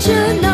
着那